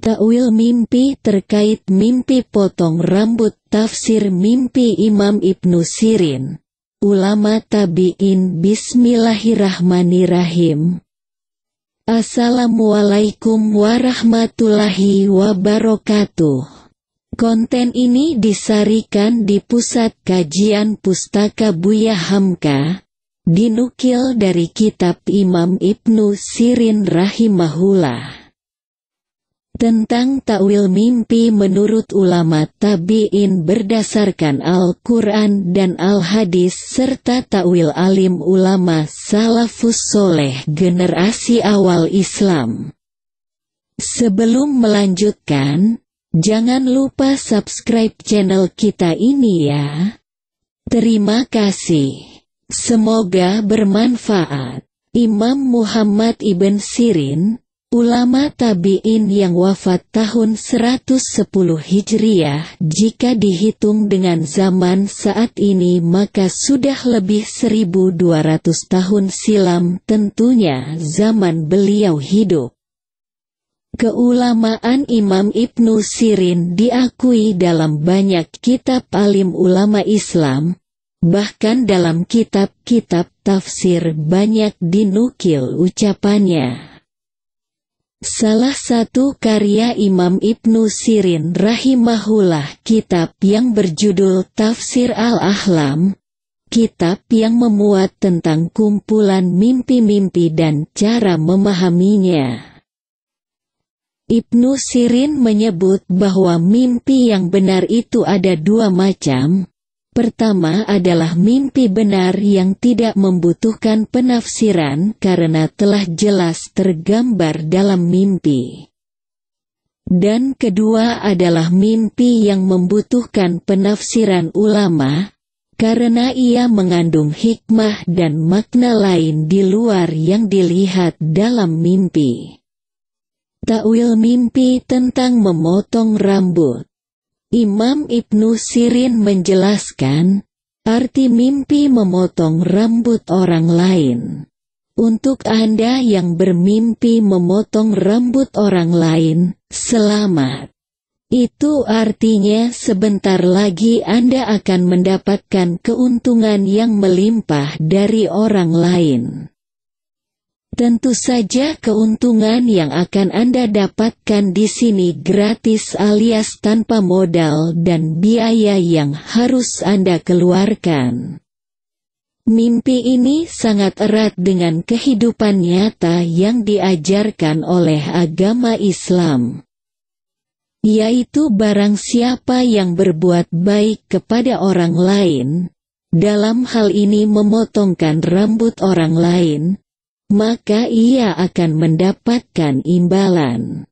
Takwil mimpi terkait mimpi potong rambut tafsir mimpi Imam Ibnu Sirin. Ulama tabi'in Bismillahirrahmanirrahim. Assalamualaikum warahmatullahi wabarakatuh. Konten ini disarikan di Pusat Kajian Pustaka Buya Hamka, dinukil dari kitab Imam Ibnu Sirin rahimahullah. Tentang takwil mimpi menurut ulama tabi'in berdasarkan Al-Quran dan Al-Hadis serta takwil alim ulama salafus soleh generasi awal Islam. Sebelum melanjutkan, jangan lupa subscribe channel kita ini ya. Terima kasih. Semoga bermanfaat. Imam Muhammad Ibn Sirin, Ulama tabi'in yang wafat tahun 110 Hijriah jika dihitung dengan zaman saat ini maka sudah lebih 1200 tahun silam tentunya zaman beliau hidup. Keulamaan Imam Ibnu Sirin diakui dalam banyak kitab alim ulama Islam, bahkan dalam kitab-kitab tafsir banyak dinukil ucapannya. Salah satu karya Imam Ibnu Sirin rahimahullah kitab yang berjudul Tafsir Al-Ahlam, kitab yang memuat tentang kumpulan mimpi-mimpi dan cara memahaminya. Ibnu Sirin menyebut bahwa mimpi yang benar itu ada dua macam, Pertama adalah mimpi benar yang tidak membutuhkan penafsiran karena telah jelas tergambar dalam mimpi. Dan kedua adalah mimpi yang membutuhkan penafsiran ulama, karena ia mengandung hikmah dan makna lain di luar yang dilihat dalam mimpi. Takwil mimpi tentang memotong rambut Imam Ibnu Sirin menjelaskan, arti mimpi memotong rambut orang lain. Untuk Anda yang bermimpi memotong rambut orang lain, selamat. Itu artinya sebentar lagi Anda akan mendapatkan keuntungan yang melimpah dari orang lain. Tentu saja keuntungan yang akan Anda dapatkan di sini gratis alias tanpa modal dan biaya yang harus Anda keluarkan. Mimpi ini sangat erat dengan kehidupan nyata yang diajarkan oleh agama Islam. Yaitu barang siapa yang berbuat baik kepada orang lain, dalam hal ini memotongkan rambut orang lain, maka ia akan mendapatkan imbalan.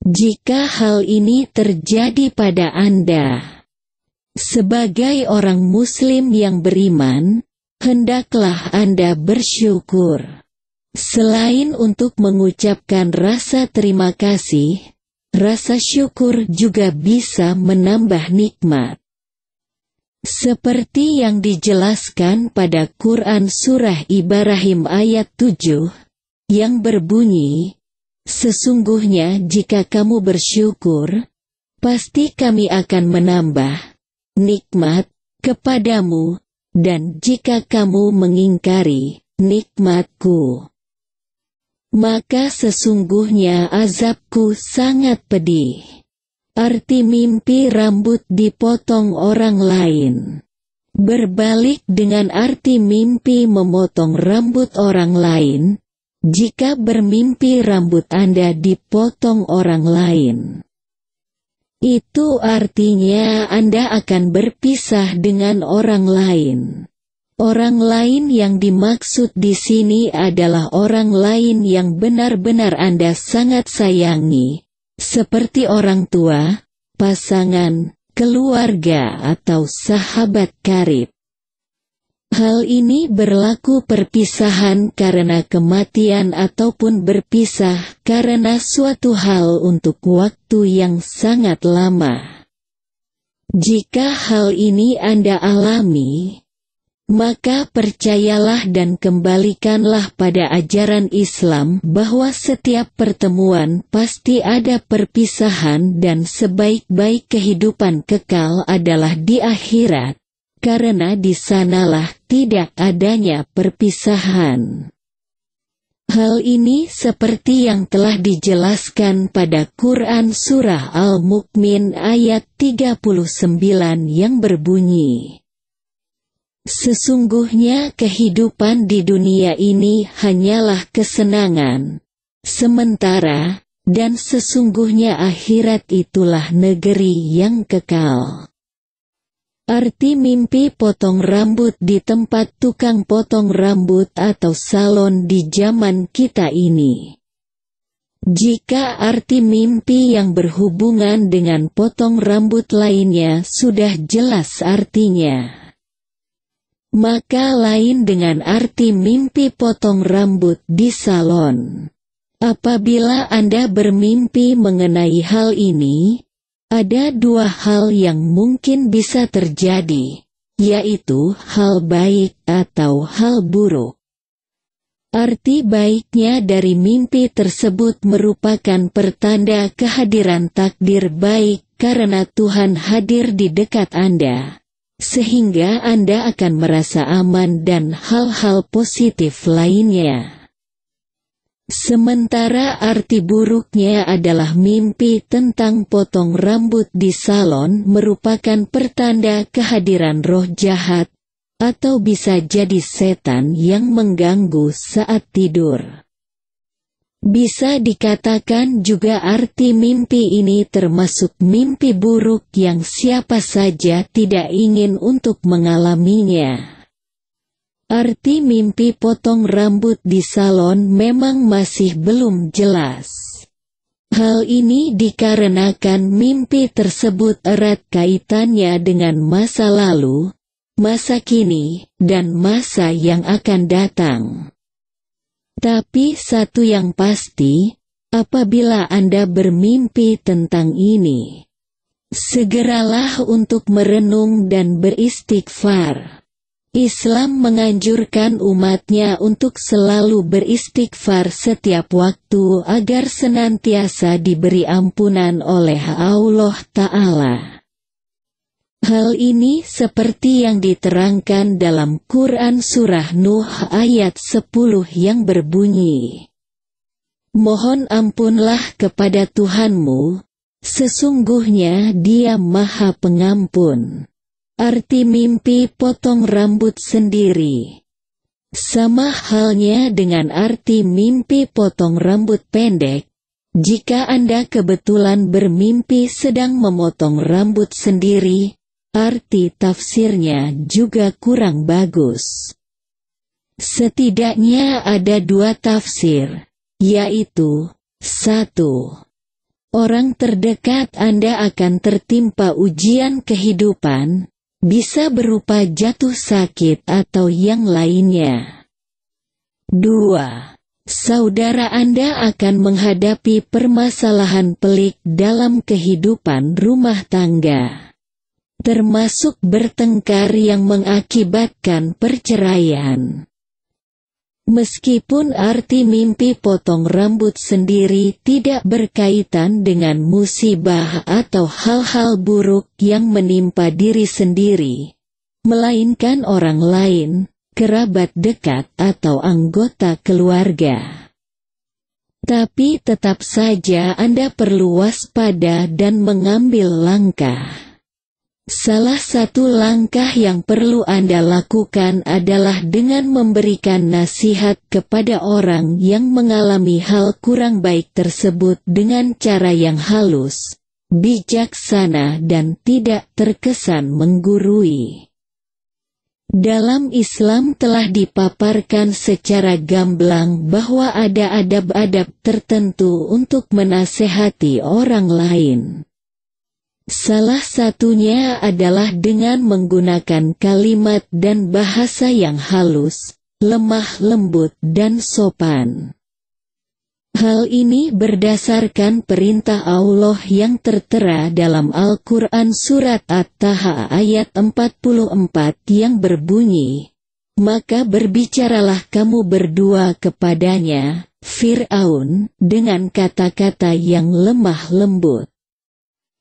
Jika hal ini terjadi pada Anda, sebagai orang Muslim yang beriman, hendaklah Anda bersyukur. Selain untuk mengucapkan rasa terima kasih, rasa syukur juga bisa menambah nikmat. Seperti yang dijelaskan pada Quran Surah Ibrahim ayat 7, yang berbunyi, Sesungguhnya jika kamu bersyukur, pasti kami akan menambah nikmat kepadamu, dan jika kamu mengingkari nikmatku, maka sesungguhnya azabku sangat pedih. Arti mimpi rambut dipotong orang lain. Berbalik dengan arti mimpi memotong rambut orang lain, jika bermimpi rambut Anda dipotong orang lain. Itu artinya Anda akan berpisah dengan orang lain. Orang lain yang dimaksud di sini adalah orang lain yang benar-benar Anda sangat sayangi, seperti orang tua, pasangan, keluarga atau sahabat karib. Hal ini berlaku perpisahan karena kematian ataupun berpisah karena suatu hal untuk waktu yang sangat lama. Jika hal ini Anda alami, maka percayalah dan kembalikanlah pada ajaran Islam bahwa setiap pertemuan pasti ada perpisahan dan sebaik-baik kehidupan kekal adalah di akhirat, karena di sanalah tidak adanya perpisahan. Hal ini seperti yang telah dijelaskan pada Quran Surah Al-Mukmin ayat 39 yang berbunyi Sesungguhnya kehidupan di dunia ini hanyalah kesenangan. Sementara, dan sesungguhnya akhirat itulah negeri yang kekal. Arti mimpi potong rambut di tempat tukang potong rambut atau salon di zaman kita ini. Jika arti mimpi yang berhubungan dengan potong rambut lainnya sudah jelas artinya maka lain dengan arti mimpi potong rambut di salon. Apabila Anda bermimpi mengenai hal ini, ada dua hal yang mungkin bisa terjadi, yaitu hal baik atau hal buruk. Arti baiknya dari mimpi tersebut merupakan pertanda kehadiran takdir baik karena Tuhan hadir di dekat Anda sehingga Anda akan merasa aman dan hal-hal positif lainnya. Sementara arti buruknya adalah mimpi tentang potong rambut di salon merupakan pertanda kehadiran roh jahat, atau bisa jadi setan yang mengganggu saat tidur. Bisa dikatakan juga arti mimpi ini termasuk mimpi buruk yang siapa saja tidak ingin untuk mengalaminya. Arti mimpi potong rambut di salon memang masih belum jelas. Hal ini dikarenakan mimpi tersebut erat kaitannya dengan masa lalu, masa kini, dan masa yang akan datang. Tapi satu yang pasti, apabila Anda bermimpi tentang ini, segeralah untuk merenung dan beristighfar. Islam menganjurkan umatnya untuk selalu beristighfar setiap waktu agar senantiasa diberi ampunan oleh Allah Ta'ala. Hal ini seperti yang diterangkan dalam Quran Surah Nuh ayat 10 yang berbunyi, Mohon ampunlah kepada Tuhanmu, sesungguhnya dia maha pengampun. Arti mimpi potong rambut sendiri. Sama halnya dengan arti mimpi potong rambut pendek, jika Anda kebetulan bermimpi sedang memotong rambut sendiri, arti tafsirnya juga kurang bagus. Setidaknya ada dua tafsir, yaitu, satu, Orang terdekat Anda akan tertimpa ujian kehidupan, bisa berupa jatuh sakit atau yang lainnya. 2. Saudara Anda akan menghadapi permasalahan pelik dalam kehidupan rumah tangga termasuk bertengkar yang mengakibatkan perceraian. Meskipun arti mimpi potong rambut sendiri tidak berkaitan dengan musibah atau hal-hal buruk yang menimpa diri sendiri, melainkan orang lain, kerabat dekat atau anggota keluarga. Tapi tetap saja Anda perlu waspada dan mengambil langkah. Salah satu langkah yang perlu Anda lakukan adalah dengan memberikan nasihat kepada orang yang mengalami hal kurang baik tersebut dengan cara yang halus, bijaksana dan tidak terkesan menggurui. Dalam Islam telah dipaparkan secara gamblang bahwa ada adab-adab tertentu untuk menasehati orang lain. Salah satunya adalah dengan menggunakan kalimat dan bahasa yang halus, lemah lembut dan sopan. Hal ini berdasarkan perintah Allah yang tertera dalam Al-Quran Surat At-Taha ayat 44 yang berbunyi, maka berbicaralah kamu berdua kepadanya, Fir'aun, dengan kata-kata yang lemah lembut.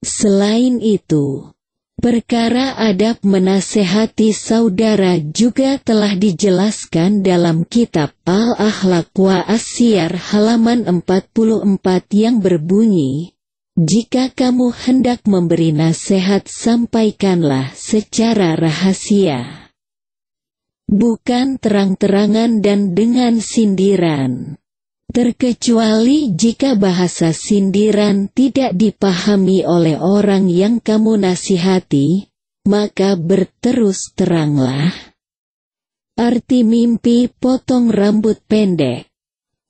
Selain itu, perkara adab menasehati saudara juga telah dijelaskan dalam kitab Al-Akhlaq wa Asyar halaman 44 yang berbunyi, Jika kamu hendak memberi nasihat sampaikanlah secara rahasia bukan terang-terangan dan dengan sindiran. Terkecuali jika bahasa sindiran tidak dipahami oleh orang yang kamu nasihati, maka berterus teranglah. Arti mimpi potong rambut pendek.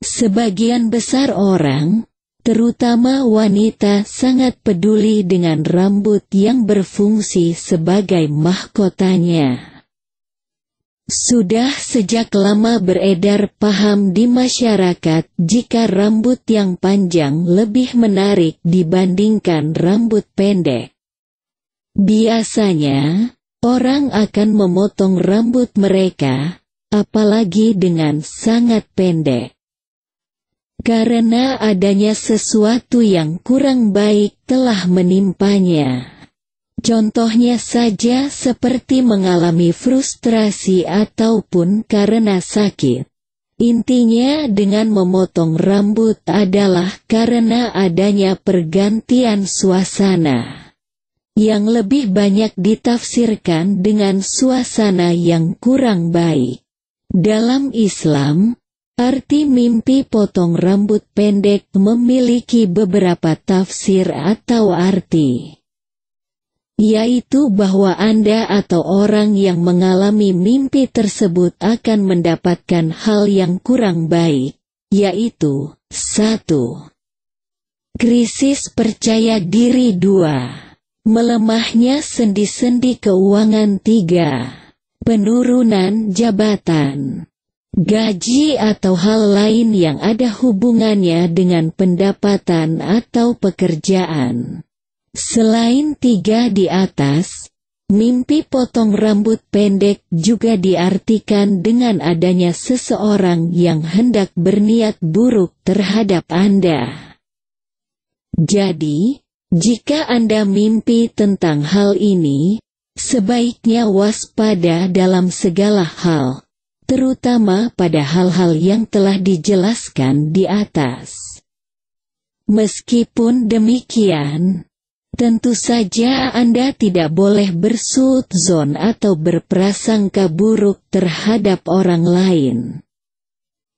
Sebagian besar orang, terutama wanita sangat peduli dengan rambut yang berfungsi sebagai mahkotanya. Sudah sejak lama beredar paham di masyarakat jika rambut yang panjang lebih menarik dibandingkan rambut pendek. Biasanya, orang akan memotong rambut mereka, apalagi dengan sangat pendek. Karena adanya sesuatu yang kurang baik telah menimpanya. Contohnya saja seperti mengalami frustrasi ataupun karena sakit. Intinya dengan memotong rambut adalah karena adanya pergantian suasana. Yang lebih banyak ditafsirkan dengan suasana yang kurang baik. Dalam Islam, arti mimpi potong rambut pendek memiliki beberapa tafsir atau arti yaitu bahwa Anda atau orang yang mengalami mimpi tersebut akan mendapatkan hal yang kurang baik, yaitu 1. Krisis percaya diri 2. Melemahnya sendi-sendi keuangan 3. Penurunan jabatan gaji atau hal lain yang ada hubungannya dengan pendapatan atau pekerjaan. Selain tiga di atas, mimpi potong rambut pendek juga diartikan dengan adanya seseorang yang hendak berniat buruk terhadap Anda. Jadi, jika Anda mimpi tentang hal ini, sebaiknya waspada dalam segala hal, terutama pada hal-hal yang telah dijelaskan di atas. Meskipun demikian, Tentu saja Anda tidak boleh bersuzon atau berprasangka buruk terhadap orang lain.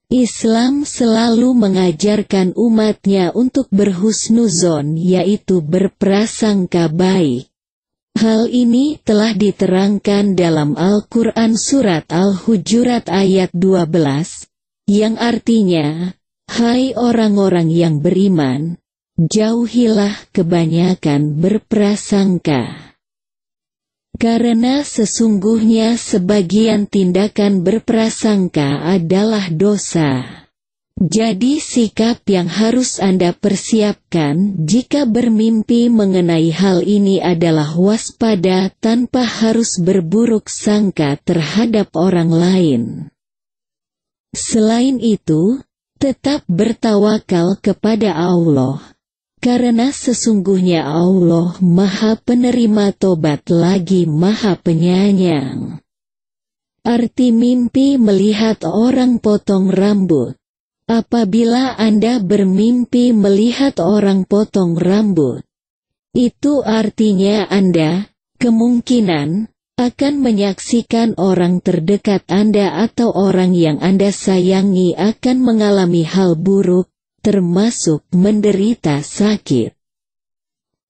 Islam selalu mengajarkan umatnya untuk berhusnuzon yaitu berprasangka baik. Hal ini telah diterangkan dalam Al-Quran Surat Al-Hujurat ayat 12, yang artinya, Hai orang-orang yang beriman, Jauhilah kebanyakan berprasangka. Karena sesungguhnya sebagian tindakan berprasangka adalah dosa. Jadi sikap yang harus Anda persiapkan jika bermimpi mengenai hal ini adalah waspada tanpa harus berburuk sangka terhadap orang lain. Selain itu, tetap bertawakal kepada Allah. Karena sesungguhnya Allah maha penerima tobat lagi maha penyayang. Arti mimpi melihat orang potong rambut. Apabila Anda bermimpi melihat orang potong rambut, itu artinya Anda, kemungkinan, akan menyaksikan orang terdekat Anda atau orang yang Anda sayangi akan mengalami hal buruk, termasuk menderita sakit.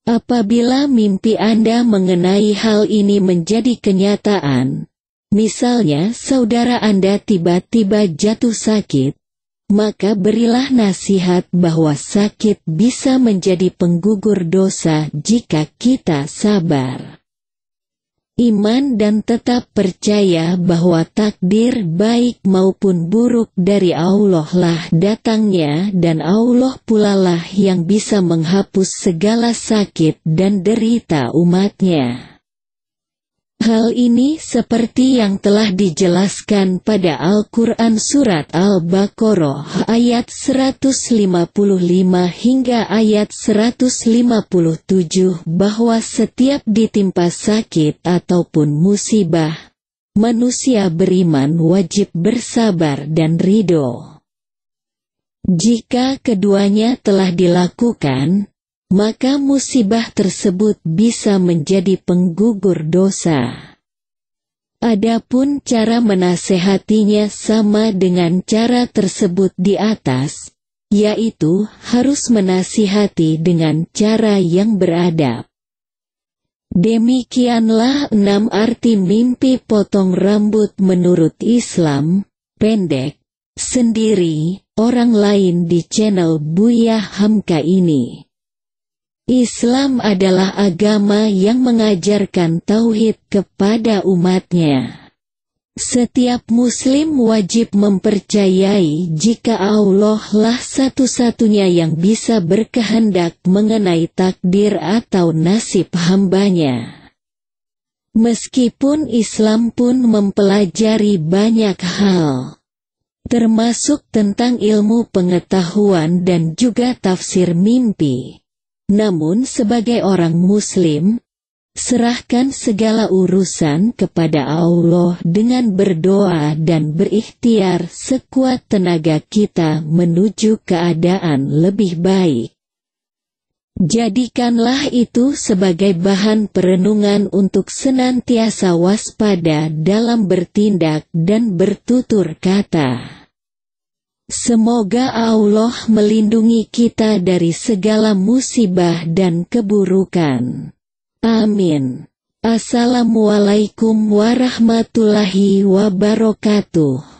Apabila mimpi Anda mengenai hal ini menjadi kenyataan, misalnya saudara Anda tiba-tiba jatuh sakit, maka berilah nasihat bahwa sakit bisa menjadi penggugur dosa jika kita sabar iman dan tetap percaya bahwa takdir baik maupun buruk dari Allah lah datangnya dan Allah pula lah yang bisa menghapus segala sakit dan derita umatnya. Hal ini seperti yang telah dijelaskan pada Al-Quran Surat Al-Baqarah ayat 155 hingga ayat 157 bahwa setiap ditimpa sakit ataupun musibah, manusia beriman wajib bersabar dan ridho. Jika keduanya telah dilakukan, maka musibah tersebut bisa menjadi penggugur dosa. Adapun cara menasehatinya sama dengan cara tersebut di atas, yaitu harus menasihati dengan cara yang beradab. Demikianlah enam arti mimpi potong rambut menurut Islam, pendek, sendiri, orang lain di channel Buya Hamka ini. Islam adalah agama yang mengajarkan tauhid kepada umatnya. Setiap muslim wajib mempercayai jika Allah lah satu-satunya yang bisa berkehendak mengenai takdir atau nasib hambanya. Meskipun Islam pun mempelajari banyak hal, termasuk tentang ilmu pengetahuan dan juga tafsir mimpi. Namun sebagai orang muslim, serahkan segala urusan kepada Allah dengan berdoa dan berikhtiar sekuat tenaga kita menuju keadaan lebih baik. Jadikanlah itu sebagai bahan perenungan untuk senantiasa waspada dalam bertindak dan bertutur kata. Semoga Allah melindungi kita dari segala musibah dan keburukan. Amin. Assalamualaikum warahmatullahi wabarakatuh.